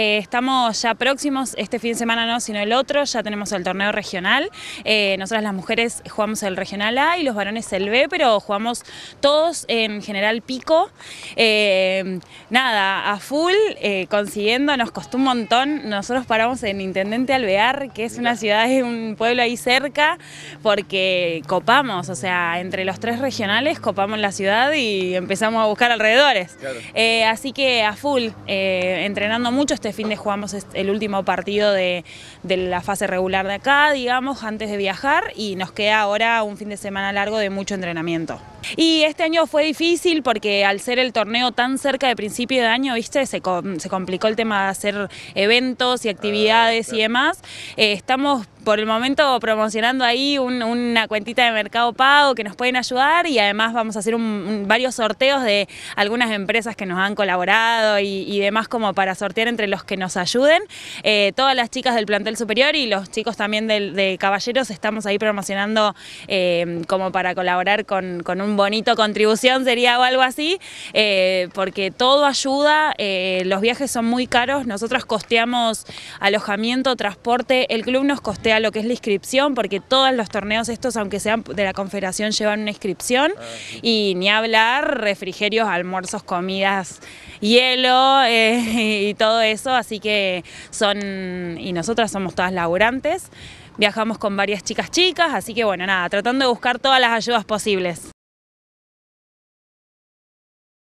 Eh, estamos ya próximos, este fin de semana no, sino el otro, ya tenemos el torneo regional. Eh, nosotras las mujeres jugamos el regional A y los varones el B, pero jugamos todos en general pico. Eh, nada, a full, consiguiendo, nos costó un montón. Nosotros paramos en Intendente Alvear, que es una ciudad, es un pueblo ahí cerca, porque copamos, o sea, entre los tres regionales copamos la ciudad y empezamos a buscar alrededores. así que a full, entrenando mucho este fin de jugamos el último partido de, la fase regular de acá, digamos, antes de viajar y nos queda ahora un fin de semana largo de mucho entrenamiento. Y este año fue difícil porque al ser el torneo tan cerca de principio de año, viste, se, complicó el tema de hacer eventos y actividades y demás. Eh, estamos por el momento promocionando ahí una cuentita de mercado pago que nos pueden ayudar y además vamos a hacer varios sorteos de algunas empresas que nos han colaborado y, demás como para sortear entre los que nos ayuden. Eh, todas las chicas del plantel superior y los chicos también de, caballeros estamos ahí promocionando eh, como para colaborar con, un bonito contribución sería o algo así, eh, porque todo ayuda, los viajes son muy caros, nosotros costeamos alojamiento, transporte, el club nos costea lo que es la inscripción, porque todos los torneos estos, aunque sean de la confederación, llevan una inscripción ah, y ni hablar, refrigerios, almuerzos, comidas, hielo eh, y todo eso, así que son, y nosotras somos todas laburantes, viajamos con varias chicas chicas, así que bueno, nada, tratando de buscar todas las ayudas posibles.